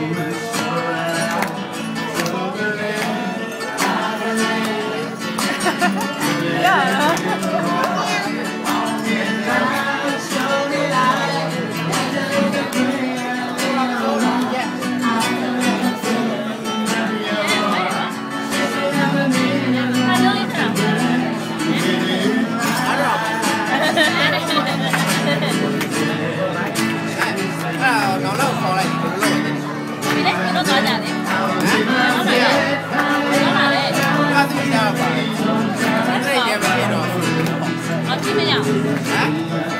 အဲ့ Yeah.